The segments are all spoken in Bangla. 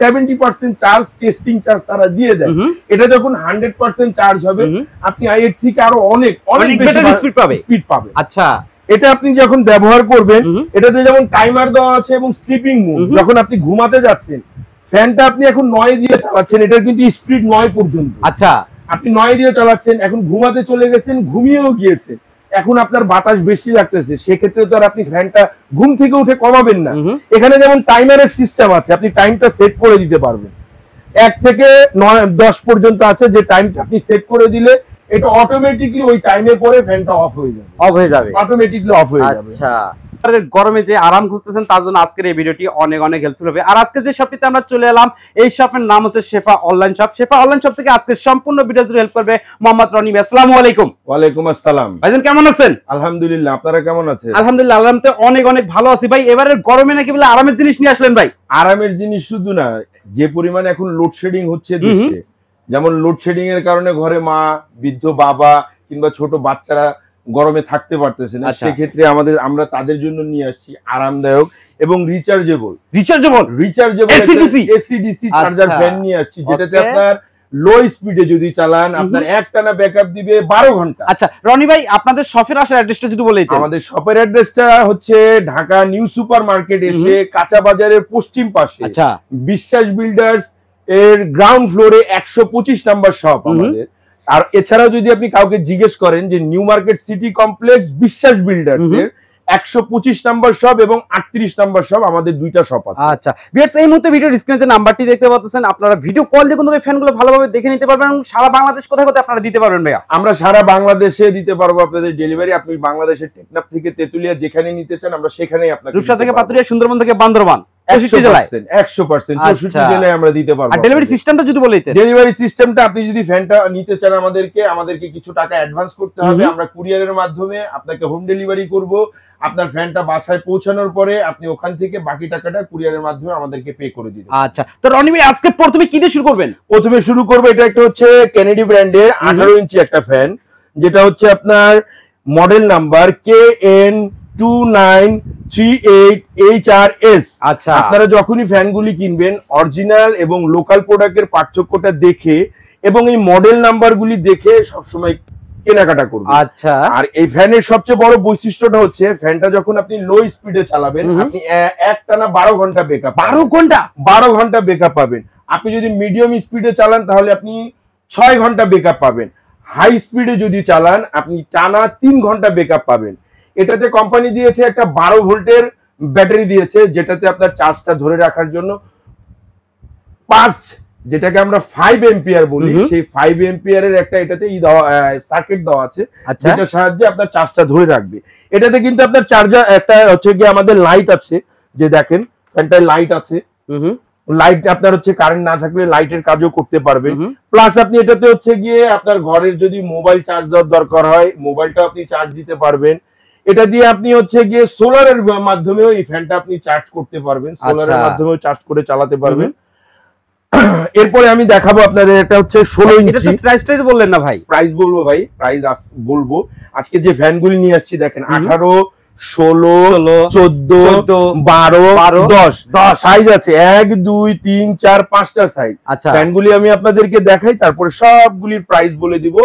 Seventy percent charge testing charge তারা দিয়ে দেয়। এটা যখন হান্ড্রেড পার্সেন্ট চার্জ হবে আপনি এর থেকে আরও অনেক অনেক better পাবে। স্পিড পাবে। আচ্ছা। এটা আপনি যখন ব্যবহার করবেন এটাতে যেমন টাইমার দেওয়া আছে এবং স্লিপিং মুড যখন আপনি ঘুমাতে যাচ্ছেন ফ্যানটা আপনি এখন নয় দিয়ে চালাচ্ছেন এটার কিন্তু স্পিড নয় পর্যন্ত। আচ্ছা। আপনি নয় দিয়ে চালাচ্ছেন এখন ঘুমাতে চলে গেছেন ঘুমিয়েও গিয়েছেন। এখন আপনার বাতাস বেশি লাগতেছে সেক্ষেত্রে তো আর আপনি ফ্যানটা ঘুম থেকে উঠে কমাবেন না। এখানে যেমন টাইমারের সিস্টেম আছে আপনি টাইমটা সেট করে দিতে পারবেন। এক থেকে নয় দশ পর্যন্ত আছে যে টাইমটা আপনি সেট করে দিলে এটা অটোমেটিকলি ওই টাইমে পরে ফ্যানটা অফ হয়ে যাবে। অফ হয়ে যাবে। অটোমেটিকলি অফ হয়ে যাবে। আচ্ছা। গরমে যে আরাম খুঁজতেছেন তার জন্য আজকের এই ভিডিওটি অনেক অনেক হেল্পফুল হবে। আর আজকে যে শপটিতে আমরা চলে এলাম এই শপের নাম হচ্ছে Shefa online shop Shefa online shop থেকে আজকে সম্পূর্ণ ভিডিও জুড়ে হেল্প করবে মোহাম্মদ রনি আসসালামু আলাইকুম। ওয়ালাইকুম আসসালাম। ভাইজান কেমন আছেন? আলহামদুলিল্লাহ আপনারা কেমন আছেন? আলহামদুলিল্লাহ আলহামদুলিল্লাহ অনেক অনেক ভালো আছি। ভাই এবারের গরমে নাকি বলে আরামের জিনিস নিয়ে আসলেন ভাই? আরামের জিনিস শুধু না যে পরিমাণে এখন লোডশেডিং হচ্ছে। দেশে যেমন লোডশেডিং এর কারণে ঘরে মা বৃদ্ধ বাবা কিংবা ছোট বাচ্চারা গরমে থাকতে পারতেছে না আচ্ছা। সেক্ষেত্রে আমাদের আমরা তাদের জন্য নিয়ে আসছি আরামদায়ক এবং rechargeable rechargeable rechargeable AC DC charger. Fan নিয়ে আসছি যেটাতে আপনার লো স্পিডে যদি চালান আপনার এক টানা ব্যাকআপ দিবে বারো ঘণ্টা। আচ্ছা রনি ভাই আপনাদের শপের আসার অ্যাড্রেসটা যদি বলে দিতেন। আমাদের শপের অ্যাড্রেসটা হচ্ছে ঢাকা নিউ সুপার মার্কেট এসে কাঁচা বাজারের পশ্চিম পাশে। আচ্ছা। বিশ্বাস বিল্ডার্স এর গ্রাউন্ড ফ্লোরে একশো পঁচিশ নাম্বার শপ। আমাদের। আর এছাড়াও যদি আপনি কাউকে জিজ্ঞেস করেন যে new market city complex Biswas builders. এর একশো পঁচিশ নাম্বার শপ এবং আটত্রিশ নাম্বার শপ আমাদের দুইটা শপ আছে। আচ্ছা। বিয়ার্স এই মুহূর্তে ভিডিও নাম্বারটি দেখতে পাচ্ছেন আপনারা ভিডিও কল দিয়ে কিন্তু ফ্যানগুলো ভালোভাবে দেখে নিতে পারবেন এবং সারা বাংলাদেশ কোথায় কোথায় আপনারা দিতে পারবেন ভাইয়া? আমরা সারা বাংলাদেশে দিতে পারব আপনাদের ডেলিভারি আপনি বাংলাদেশের টেকনাফ থেকে তেতুলিয়া যেখানে নিতে চান আমরা সেখানেই আপনাকে রূপসা থেকে। পাতুরিয়া সুন্দরবন থেকে বান্দরবান। চৌষট্টি জেলায়? 100% 100% চৌষট্টি আচ্ছা। আমরা দিতে পারব ডেলিভারি সিস্টেমটা যদি বলে ডেলিভারি সিস্টেমটা আপনি যদি ফ্যানটা নিতে চান আমাদেরকে আমাদেরকে কিছু টাকা অ্যাডভান্স করতে হবে। আমরা কুরিয়ারের মাধ্যমে আপনাকে হোম ডেলিভারি করব। আপনার ফ্যানটা বাসায় পৌঁছানোর পরে আপনি ওখান থেকে বাকি টাকাটা কুরিয়ারের মাধ্যমে আমাদেরকে পে করে দিবেন। আচ্ছা। তো রনি ভাই আজকে প্রথমে কি দিয়ে শুরু করবেন? প্রথমে শুরু করব এটা একটা হচ্ছে কেনেডি ব্র্যান্ডের আঠারো ইঞ্চি একটা ফ্যান যেটা হচ্ছে আপনার model number K N two nine three eight H R S আচ্ছা। আপনারা যখনই ফ্যানগুলি কিনবেন অরিজিনাল এবং লোকাল প্রোডাক্টের পার্থক্যটা দেখে এবং এই মডেল নাম্বারগুলি দেখে সবসময় কেনাকাটা করবেন। আচ্ছা। আর এই ফ্যানের সবচেয়ে বড় বৈশিষ্ট্যটা হচ্ছে ফ্যানটা যখন আপনি লো স্পিডে চালাবেন। আপনি একটানা বারো ঘণ্টা বেকআপ বারো ঘণ্টা? বারো ঘণ্টা বেকআপ পাবেন। আপনি যদি মিডিয়াম স্পিডে চালান তাহলে আপনি ছয় ঘণ্টা বেকআপ পাবেন। হাই স্পিডে যদি চালান আপনি টানা তিন ঘণ্টা বেকআপ পাবেন। এটাতে কোম্পানি দিয়েছে একটা বারো ভোল্টের ব্যাটারি দিয়েছে যেটাতে আপনার চার্জটা ধরে রাখার জন্য পাঁচ যেটাকে আমরা ফাইভ এম্পিয়ার বলি। সেই ফাইভ এম্পিয়ারের একটা এটাতে সার্কিট দেওয়া আছে আচ্ছা। যেটার সাহায্যে আপনার চার্জটা ধরে রাখবে। এটাতে কিন্তু আপনার চার্জার একটা হচ্ছে গিয়ে আমাদের লাইট আছে যে দেখেন ফ্যানটায় লাইট আছে। লাইট আপনার হচ্ছে কারেন্ট না থাকলে লাইটের কাজও করতে পারবেন। প্লাস আপনি এটাতে হচ্ছে গিয়ে আপনার ঘরের যদি মোবাইল চার্জ দেওয়ার দরকার হয় মোবাইলটা আপনি চার্জ দিতে পারবেন। এটা দিয়ে আপনি হচ্ছে গিয়ে সোলারের মাধ্যমেও এই ফ্যানটা আপনি চার্জ করতে পারবেন সোলারের আচ্ছা। মাধ্যমেও চার্জ করে চালাতে পারবেন। এরপরে আমি দেখাবো আপনাদের এটা হচ্ছে ষোলো এটা ইঞ্চি। তো প্রাইসটাই তো বললেন না ভাই। প্রাইস বলব ভাই প্রাইস বলব। আজকে যে ফ্যানগুলি নিয়ে আসছি দেখেন। আঠারো ষোলো চোদ্দ, বারো বারো, দশ। দশ। সাইজ আছে এক দুই তিন চার পাঁচটা সাইজ আচ্ছা। ফ্যানগুলি আমি আপনাদেরকে দেখাই তারপরে সবগুলির প্রাইস বলে দিব।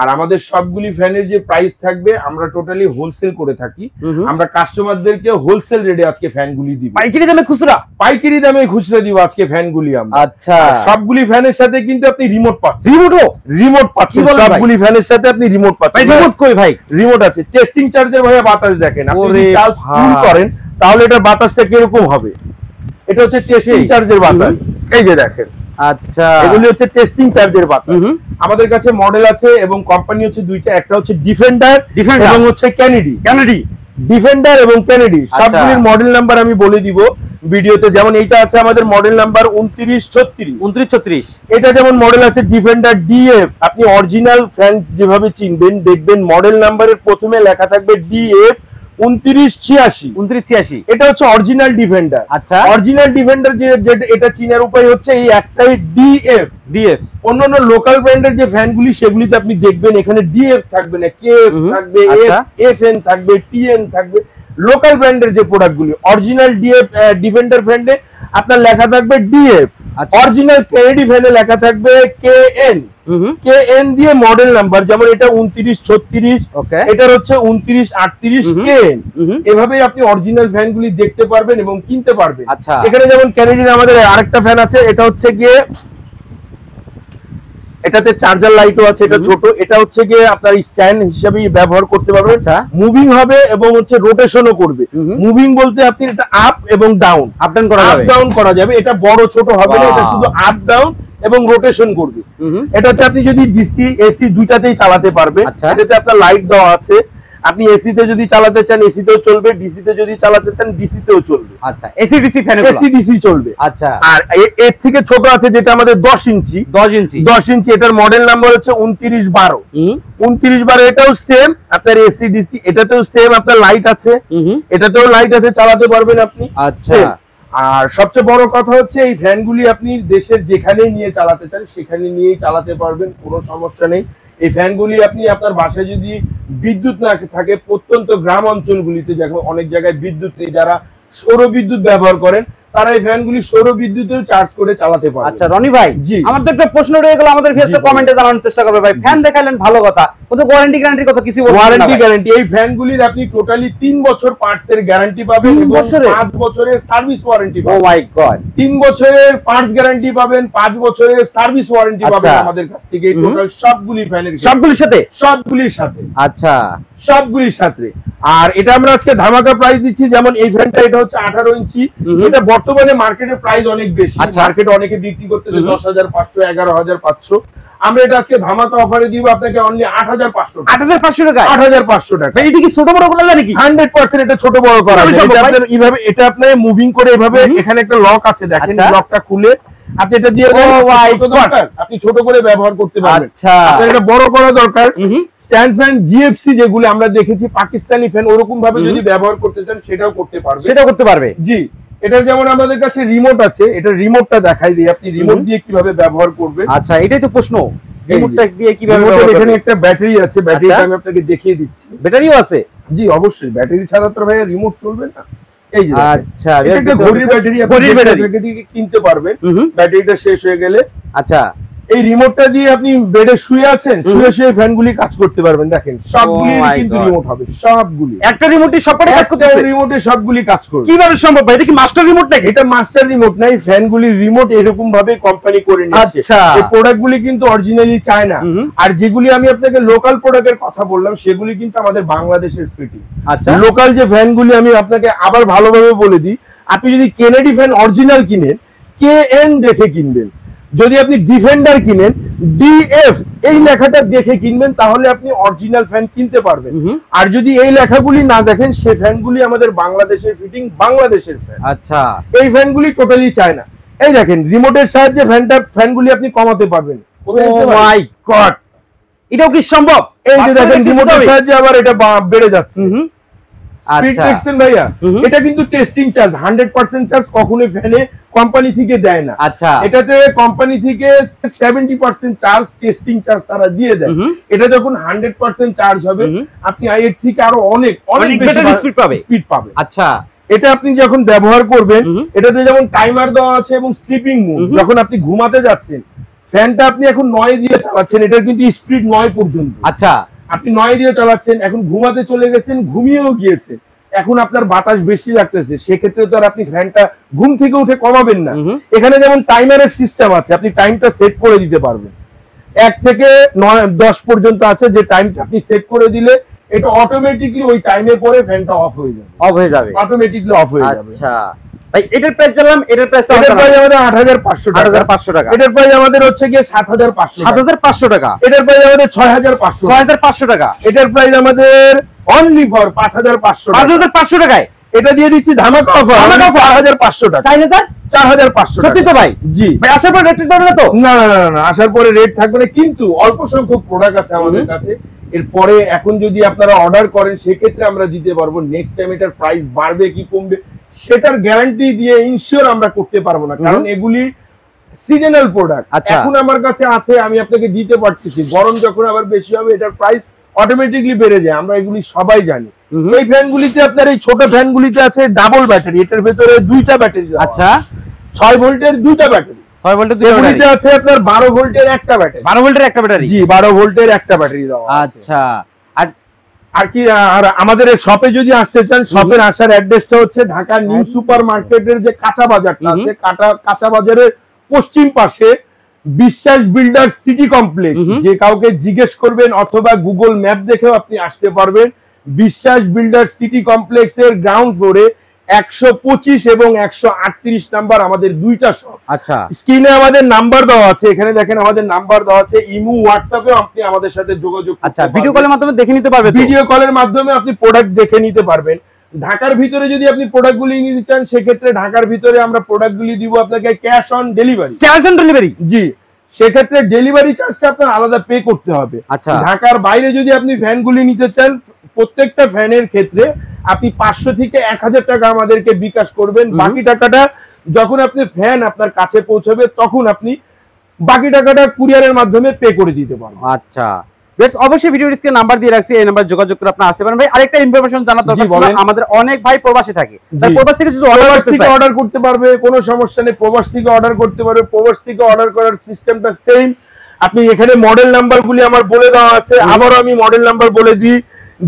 আর আমাদের সবগুলি ফ্যানের যে প্রাইস থাকবে আমরা টোটালি হোলসেল করে থাকি। আমরা কাস্টমারদেরকে হোলসেল রেটে আজকে ফ্যানগুলি দিব। পাইকারি দামে খুচরা? পাইকারি দামে খুচরা দিব আজকে ফ্যানগুলি আমরা। আচ্ছা। সবগুলি ফ্যানের সাথে কিন্তু আপনি রিমোট পাচ্ছেন। রিমোটও রিমোট পাচ্ছেন। সবগুলি ফ্যানের সাথে আপনি রিমোট পাচ্ছেন। রিমোট কই ভাই? রিমোট আছে। টেস্টিং চার্জের ভাবে বাতাস দেখেন। আপনি চার্জ ফুল করেন তাহলে এটা বাতাসটা কীরকম হবে? এটা হচ্ছে টেস্টিং। চার্জের বাতাস। এই যে দেখেন। আচ্ছা। এগুলি হচ্ছে টেস্টিং চার্জের হুম। আমাদের কাছে মডেল আছে এবং কোম্পানি হচ্ছে দুইটা একটা হচ্ছে ডিফেন্ডার Defender। এবং হচ্ছে ক্যানেডি ক্যানাডি ডিফেন্ডার এবং ক্যানেডি আচ্ছা। সবগুলির মডেল নাম্বার আমি বলে দিব ভিডিওতে। যেমন এইটা আছে আমাদের মডেল নাম্বার উনত্রিশ ছত্রিশ। উনত্রিশ ছত্রিশ। এটা যেমন মডেল আছে ডিফেন্ডার ডিএফ আপনি অরিজিনাল ফ্যান যেভাবে চিনবেন দেখবেন মডেল নাম্বারের প্রথমে লেখা থাকবে ডিএফ উনত্রিশ ছিয়াশি। উনত্রিশ ছিয়াশি। এটা হচ্ছে অরিজিনাল ডিফেন্ডার আচ্ছা। অরিজিনাল ডিফেন্ডার যে এটা চিনার উপায় হচ্ছে এই একটাই ডিএফ ডিএফ অন্যান্য লোকাল ব্র্যান্ডের যে ফ্যানগুলি সেগুলিতে আপনি দেখবেন এখানে ডিএফ থাকবে না হুম, থাকবে আচ্ছা। এফ এন থাকবে টিএন থাকবে। লোকাল ব্র্যান্ডের যে প্রোডাক্টগুলি অরিজিনাল ডিএফ ডিফেন্ডার ফ্যান্ডে আপনার লেখা থাকবে ডিএফ আচ্ছা। অরিজিনাল কেনেডি ভ্যানে লেখা থাকবে কে এন কে এন দিয়ে মডেল নাম্বার যেমন এটা উনত্রিশ ছত্রিশ ওকে। এটার হচ্ছে উনত্রিশ আটত্রিশ। কে এন এভাবে এভাবেই আপনি অরিজিনাল ফ্যানগুলি দেখতে পারবেন এবং কিনতে পারবেন। আচ্ছা। এখানে যেমন ক্যানেডিয়ান আমাদের আরেকটা ফ্যান আছে এটা হচ্ছে গিয়ে এটাতে চার্জার লাইটও আছে এটা ছোট। এটা হচ্ছে গিয়ে আপনার স্ট্যান্ড হিসেবে ব্যবহার করতে পারবেন। আচ্ছা। মুভিং হবে এবং হচ্ছে রোটেশনও করবে। মুভিং বলতে আপনি এটা আপ এবং ডাউন আপ ডাউন করা আপ ডাউন করা যাবে। এটা বড় ছোট হবে না এটা শুধু আপ ডাউন এবং রোটেশন করবে। এটা এটাতে আপনি যদি ডিসি এসি দুইটাতেই চালাতে পারবেন। আচ্ছা। এটাতে আপনার লাইট দেওয়া আছে। আপনি এসি তে যদি চালাতে চান এসি তেও চলবে ডিসি তে যদি চালাতে চান ডিসি তেও চলবে। আচ্ছা AC DC fan AC DC চলবে। আচ্ছা। আর এর থেকে ছোট আছে যেটা আমাদের দশ ইঞ্চি। 10 ইঞ্চি। দশ ইঞ্চি এটার মডেল নাম্বার হচ্ছে উনত্রিশ বারো। হুম। উনত্রিশ বারো এটাও সেম আপনার এসি ডিসি এটাতেও সেম আপনার লাইট আছে। হুম এটাতেও লাইট আছে চালাতে পারবেন আপনি। আচ্ছা। আর সবচেয়ে বড় কথা হচ্ছে এই ফ্যানগুলি আপনি দেশের যেখানেই নিয়ে চালাতে চান সেখানে নিয়েই চালাতে পারবেন কোনো সমস্যা নেই। এই ফ্যানগুলি আপনি আপনার বাসায় যদি বিদ্যুৎ না থাকে, প্রত্যন্ত গ্রাম অঞ্চলগুলিতে যখন অনেক জায়গায় বিদ্যুৎ নেই, যারা সৌর বিদ্যুৎ ব্যবহার করেন তারা এই ফ্যানগুলি সৌর বিদ্যুতেও চার্জ করে চালাতে পারবে। আচ্ছা রনি ভাই জি। আমার তো একটা প্রশ্ন রয়ে গেল আমাদের ফেসবুক কমেন্টে জানানোর চেষ্টা করবে ভাই। ফ্যান দেখালেন ভালো কথা। কিন্তু ওয়ারেন্টি গ্যারান্টির কথা কিছু বলছেন ওয়ারেন্টি গ্যারান্টি এই ফ্যানগুলির আপনি টোটালি তিন বছর পার্টস এর গ্যারান্টি পাবেন তিন এবং বছরের? বছরের সার্ভিস ওয়ারেন্টি ও পাবেন। মাই গড তিন বছরের পার্টস গ্যারান্টি পাবেন পাঁচ বছরের সার্ভিস ওয়ারেন্টি আচ্ছা। পাবেন আমাদের কাছ থেকে। টোটাল সবগুলি ফ্যানের সবগুলোর সাথে? সবগুলির সাথে। আচ্ছা। সবগুলির সাথে। আর এটা আমরা আজকে ধামাকা প্রাইস দিচ্ছি যেমন এই ফ্যানটা এটা হচ্ছে আঠারো ইঞ্চি। এটা বর্তমানে মার্কেটের প্রাইস অনেক বেশি। আচ্ছা। মার্কেটে অনেকে বিক্রি করতেছে দশ হাজার পাঁচশো এগারো হাজার পাঁচশো। আমরা এটা আজকে ধামাকা অফারে দিব আপনাকে অনলি আট হাজার পাঁচশো আট হাজার পাঁচশো টাকা আট হাজার পাঁচশো টাকা। এটা কি ছোট বড় করা জানি কি হান্ড্রেড পার্সেন্ট এটা ছোট বড় করা যায়। এটা আপনার এইভাবে এটা আপনার মুভিং করে এভাবে এখানে একটা লক আছে। দেখেন আচ্ছা। লকটা খুলে আপনি এটা দিয়ে দেন। আপনি ছোট করে ব্যবহার করতে পারবেন। আচ্ছা। আপনার এটা বড় করা দরকার। স্ট্যান্ড ফ্যান জিএফসি যেগুলো আমরা দেখেছি পাকিস্তানি ফ্যান ওরকম ভাবে যদি ব্যবহার করতে চান সেটাও করতে পারবেন। সেটা করতে পারবে। জি। এটার যেমন আমাদের কাছে রিমোট আছে এটা রিমোটটা দেখাই দিই। আপনি রিমোট দিয়ে কীভাবে ব্যবহার করবেন? আচ্ছা এটাই তো প্রশ্ন। রিমোটটা দিয়ে কীভাবে এখানে একটা ব্যাটারি আছে। ব্যাটারিটা আচ্ছা। আমি আপনাকে দেখিয়ে দিচ্ছি। ব্যাটারিও আছে? জি অবশ্যই। ব্যাটারি ছাড়া তো ভাই রিমোট চলবে না। এই যে আচ্ছা এটা ঘড়ির ব্যাটারি আপনি কিনতে পারবেন। ব্যাটারিটা শেষ হয়ে গেলে আচ্ছা। এই রিমোটটা দিয়ে আপনি বেডে শুয়ে আছেন। শুয়ে শুয়ে ফ্যানগুলি কাজ করতে পারবেন দেখেন। সবগুলি Oh কিন্তু. রিমোট হবে সবগুলি। একটা রিমোটে সবকটা কাজ করতে রিমোটে সবগুলি কাজ করবে। কীভাবে সম্ভব ভাই? এটা কি মাস্টার রিমোট নাকি? এটা মাস্টার রিমোট নাই ফ্যানগুলির রিমোট এরকম ভাবে কোম্পানি করে নিচ্ছে। আচ্ছা। এই প্রোডাক্টগুলি কিন্তু অরিজিনালি চায় না। আর যেগুলি আমি আপনাকে লোকাল প্রোডাক্টের কথা বললাম সেগুলি কিন্তু আমাদের বাংলাদেশের ফিটিং আচ্ছা। লোকাল যে ফ্যানগুলি আমি আপনাকে আবার ভালোভাবে বলে দিই আপনি যদি কেনেডি ফ্যান অরিজিনাল কিনেন কে এন দেখে কিনবেন। যদি আপনি ডিফেন্ডার কিনেন ডিএফ এই লেখাটা দেখে কিনবেন তাহলে আপনি অরিজিনাল ফ্যান কিনতে পারবেন। আর যদি এই লেখাগুলি না দেখেন সে ফ্যানগুলি আমাদের বাংলাদেশের ফিটিং বাংলাদেশের ফ্যান আচ্ছা। এই ফ্যানগুলি টোটালি চায় না। এই দেখেন রিমোটের সাহায্যে ফ্যানটা ফ্যানগুলি আপনি কমাতে পারবেন। মাই গড এটাও কি সম্ভব? এই যে দেখেন রিমোটের সাহায্যে আবার এটা বেড়ে যাচ্ছে। স্পিড আচ্ছা। দেখছেন ভাইয়া এটা কিন্তু testing charge hundred percent charge কখনোই ফ্যানে কোম্পানি থেকে দেয় না। আচ্ছা। এটাতে কোম্পানি থেকে seventy percent charge testing charge তারা দিয়ে দেয়। এটা যখন হান্ড্রেড পার্সেন্ট চার্জ হবে। আপনি এর থেকে আরও অনেক পাবে। স্পিড পাবে। আচ্ছা। এটা আপনি যখন ব্যবহার করবেন এটাতে যেমন টাইমার দেওয়া আছে এবং স্লিপিং মুড যখন আপনি ঘুমাতে যাচ্ছেন ফ্যানটা আপনি এখন নয় দিয়ে চালাচ্ছেন এটার কিন্তু স্পিড নয় পর্যন্ত। আচ্ছা। আপনি নয় দিয়ে চালাচ্ছেন এখন ঘুমাতে চলে গেছেন ঘুমিয়েও গিয়েছে। এখন আপনার বাতাস বেশি লাগতেছে সেক্ষেত্রে তো আর আপনি ফ্যানটা ঘুম থেকে উঠে কমাবেন না। এখানে যেমন টাইমারের সিস্টেম আছে আপনি টাইমটা সেট করে দিতে পারবেন। এক থেকে নয় দশ পর্যন্ত আছে যে টাইমটা আপনি সেট করে দিলে এটা অটোমেটিকলি ওই টাইমের পরে ফ্যানটা অফ হয়ে যাবে অফ হয়ে যাবে অটোমেটিকলি অফ হয়ে যাবে আচ্ছা ভাই এটার প্রাইস জানলাম এটার প্রাইস তো এটার প্রাইস আমাদের আট হাজার পাঁচশো আট হাজার টাকা পাঁচশো টাকা এটার প্রাইস আমাদের হচ্ছে গিয়ে সাত হাজার পাঁচশো সাত হাজার পাঁচশো টাকা এটার প্রাইস আমাদের ছয় হাজার পাঁচশো ছয় হাজার পাঁচশো টাকা এটার প্রাইস আমাদের অনলি ফর পাঁচ হাজার পাঁচশো পাঁচ টাকা হাজার পাঁচশো টাকায় এটা দিয়ে দিচ্ছি ধামাকা অফার ধামাকা টাকা সত্যি তো ভাই জি ভাই আসার পর রেট না তো না না, না আসার পরে রেট থাকবে না কিন্তু অল্প সংখ্যক প্রোডাক্ট আছে আমাদের কাছে এরপরে এখন যদি আপনারা অর্ডার করেন সেক্ষেত্রে আমরা দিতে পারব। নেক্সট টাইম এটার প্রাইস বাড়বে কি কমবে সেটার গ্যারান্টি দিয়ে ইনশিওর আমরা করতে পারব না। কারণ এগুলি সিজনাল প্রোডাক্ট আচ্ছা। এখন আমার কাছে আছে আমি আপনাকে দিতে পারতেছি। গরম যখন আবার বেশি হবে এটার প্রাইস অটোমেটিকলি বেড়ে যায়। আমরা এগুলি সবাই জানি। এই ফ্যানগুলিতে আপনার এই ছোট ফ্যানগুলিতে আছে ডাবল ব্যাটারি এটার ভেতরে দুইটা ব্যাটারি আচ্ছা। ছয় ভোল্টের দুইটা ব্যাটারি ছয় ভোল্টের দুটো আছে আপনার বারো ভোল্টের একটা ব্যাটারি। বারো ভোল্টের একটা ব্যাটারি? জি বারো ভোল্টের একটা ব্যাটারি আছে। আচ্ছা। আর আর কি আর আমাদের শপে যদি আসতে চান শপের আসার অ্যাড্রেসটা হচ্ছে ঢাকা নিউ সুপার মার্কেটের যে কাঁচা বাজারটা। আছে কাঁচা কাঁচা বাজারের পশ্চিম পাশে বিশ্বাস বিল্ডার সিটি কমপ্লেক্স যে কাউকে জিজ্ঞেস করবেন অথবা গুগল ম্যাপ দেখেও আপনি আসতে পারবেন। বিশ্বাস বিল্ডার সিটি কমপ্লেক্সের গ্রাউন্ড ফ্লোরে এবং একশো আটত্রিশ নাম্বার আমাদের দুইটা শপ আচ্ছা। স্ক্রিনে আমাদের নাম্বার দেওয়া আছে এখানে দেখেন আমাদের নাম্বার দেওয়া আছে ইমু হোয়াটসঅ্যাপে আপনি আমাদের সাথে যোগাযোগ আচ্ছা ভিডিও কলের মাধ্যমে দেখে নিতে পারবে ভিডিও কলের মাধ্যমে আপনি প্রোডাক্ট দেখে নিতে পারবেন। ঢাকার ভিতরে যদি আপনি প্রোডাক্টগুলি নিতে চান সেক্ষেত্রে ঢাকার ভিতরে আমরা প্রোডাক্টগুলি দিব আপনাকে cash on delivery cash on delivery জি সেক্ষেত্রে ডেলিভারি চার্জটা আপনার আলাদা পে করতে হবে। আচ্ছা। ঢাকার বাইরে যদি আপনি ফ্যানগুলি নিতে চান প্রত্যেকটা ফ্যানের ক্ষেত্রে আপনি পাঁচশো থেকে এক হাজার টাকা আমাদেরকে বিকাশ করবেন। বাকি টাকাটা যখন আপনি ফ্যান আপনার কাছে পৌঁছবে তখন আপনি বাকি টাকাটা কুরিয়ারের মাধ্যমে পে করে দিতে পারবেন। আচ্ছা। বেশ অবশ্যই ভিডিও স্ক্রিনে নাম্বার দিয়ে রাখছি এই নাম্বার যোগাযোগ করে আপনি আসতে পারেন। ভাই আরেকটা ইনফরমেশন জানা দরকার জি, ছিল। বলেন। আমাদের অনেক ভাই প্রবাসী থাকে। প্রবাস থেকে যদি অর্ডার করতে থেকে অর্ডার করতে পারবে কোনো সমস্যা নেই প্রবাস থেকে অর্ডার করতে পারবে। প্রবাস থেকে অর্ডার করার সিস্টেমটা সেম আপনি এখানে মডেল নাম্বারগুলি আমার বলে দেওয়া আছে। আবারও আমি মডেল নাম্বার বলে দিই।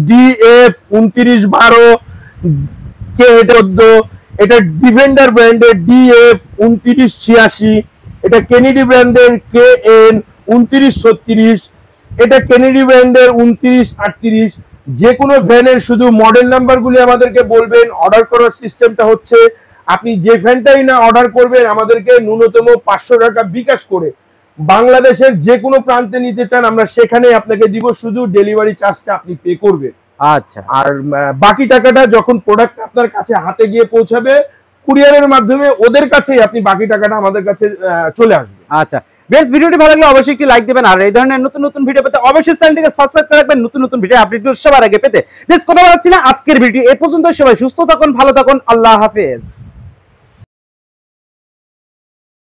ডিএফ উনত্রিশ বারো কে চোদ্দ, এটা ডিফেন্ডার ব্র্যান্ডের ডিএফ উনত্রিশ ছিয়াশি, এটা কেনেডি ব্র্যান্ডের কে এন উনত্রিশ ছত্রিশ, এটা কেনেডি ব্র্যান্ডের উনত্রিশ আটত্রিশ। যে কোনো ভ্যানের শুধু মডেল নাম্বারগুলি আমাদেরকে বলবেন অর্ডার করার সিস্টেমটা হচ্ছে, আপনি যে ফ্যানটাই না অর্ডার করবেন, আমাদেরকে ন্যূনতম পাঁচশো টাকা বিকাশ করে বাংলাদেশের যে কোনো প্রান্তে নিতে চান আমরা সেখানে আপনাকে দিব। শুধু ডেলিভারি চার্জটা আপনি পে করবেন। আচ্ছা। আর বাকি টাকাটা যখন প্রোডাক্ট আপনার কাছে হাতে গিয়ে পৌঁছাবে কুরিয়ারের মাধ্যমে ওদের কাছেই আপনি বাকি টাকাটা আমাদের কাছে চলে আসবে। আচ্ছা। বেশ ভিডিওটি ভালো লাগলে অবশ্যই একটি লাইক দিবেন। আর এই ধরনের নতুন নতুন ভিডিও পেতে অবশ্যই চ্যানেলটিকে সাবস্ক্রাইব করে রাখবেন। নতুন নতুন ভিডিও আপডেট সবার আগে পেতে। বেশ কথা বলাচ্ছি না। আজকের ভিডিও এ পর্যন্ত সবাই সুস্থ থাকুন ভালো থাকুন। আল্লাহ হাফেজ।